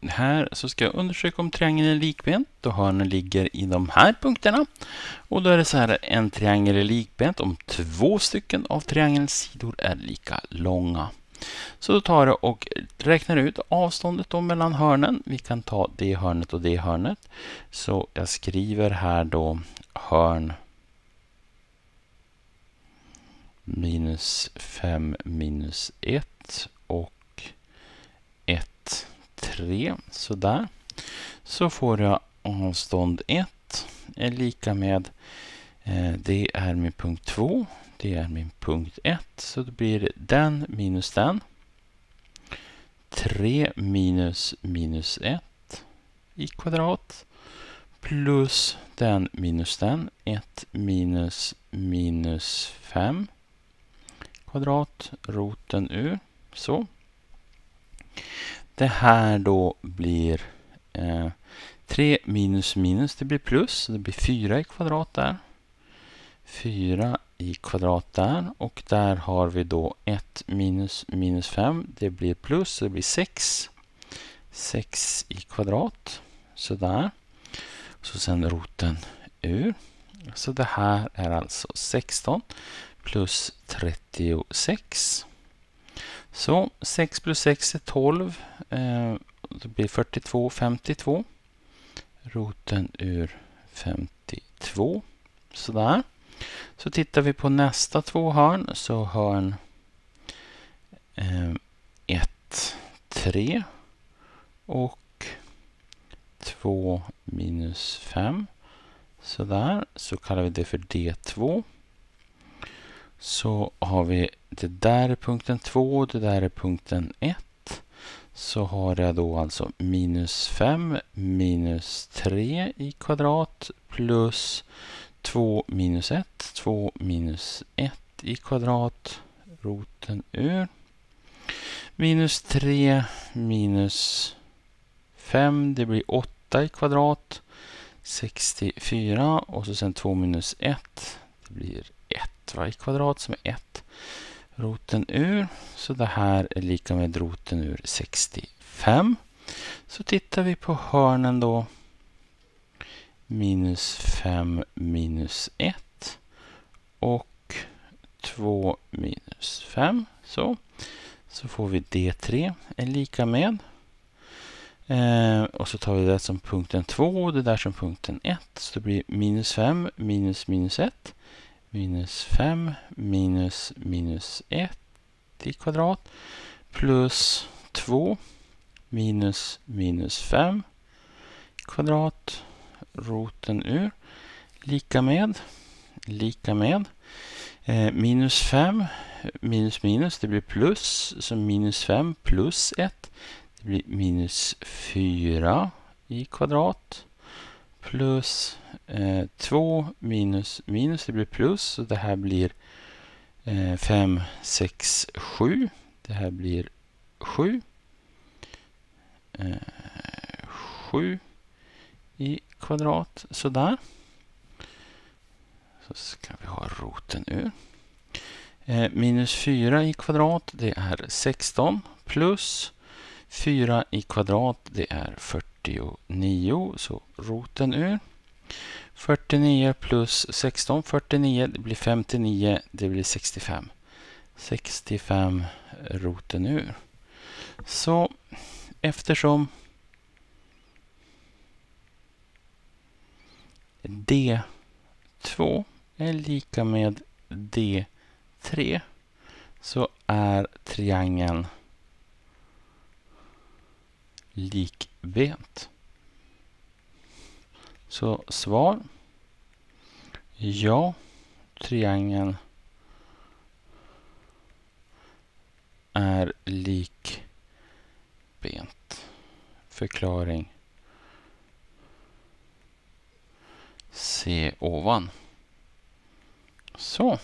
här så ska jag undersöka om triangeln är likbent då hörnen ligger i de här punkterna. Och då är det så här, en triangel är likbent om två stycken av triangelns sidor är lika långa. Så då tar jag och räknar ut avståndet då mellan hörnen. Vi kan ta det hörnet och det hörnet. Så jag skriver här då hörn minus 5 minus 1 och 3. Sådär. Så får jag avstånd 1 är lika med eh, det är min punkt 2 det är min punkt 1. Så då blir den minus den. 3 minus minus 1 i kvadrat. Plus den minus den. 1 minus minus 5 kvadrat. Roten ur. Så. Det här då blir eh, 3 minus minus, det blir plus. Det blir 4 i kvadrat där. 4 i kvadrat där och där har vi då 1 minus minus 5. Det blir plus, det blir 6. 6 i kvadrat. Sådär. Så sen roten ur. Så det här är alltså 16 plus 36. Så 6 plus 6 är 12. Eh, det blir 42, 52. Roten ur 52. Sådär. Så tittar vi på nästa två hörn så hörn eh, 1, 3 och 2 minus 5. Sådär, så kallar vi det för D2. Så har vi det där är punkten 2 och det där är punkten 1. Så har jag då alltså minus 5 minus 3 i kvadrat plus 2 minus 1. 2 minus 1 i kvadrat. Roten ur. Minus 3 minus 5. Det blir 8 i kvadrat. 64 och så sen 2 minus 1. Det blir 1 va, i kvadrat som är 1. Roten ur. Så det här är lika med roten ur 65. Så tittar vi på hörnen då minus 5 minus 1 och 2 minus 5. Så. så får vi D3 är lika med. Eh, och så tar vi det som punkten 2 och det där som punkten 1. Så det blir minus 5 minus minus 1. Minus 5 minus minus 1 i kvadrat. Plus 2 minus minus 5 i kvadrat roten ur. Lika med. Lika med. Eh, minus 5 minus minus, det blir plus. Så minus 5 plus 1. Det blir minus 4 i kvadrat. Plus eh, 2 minus minus, det blir plus. Så det här blir eh, 5, 6, 7. Det här blir 7. Eh, 7 i kvadrat. Sådär. Så ska vi ha roten ur. Eh, minus 4 i kvadrat, det är 16. Plus 4 i kvadrat, det är 40. 49. Så roten ur. 49 plus 16, 49, det blir 59, det blir 65. 65 roten ur. Så eftersom D2 är lika med D3 så är triangeln lik bent Så svar Ja, triangeln är likbent. Förklaring se ovan. Så.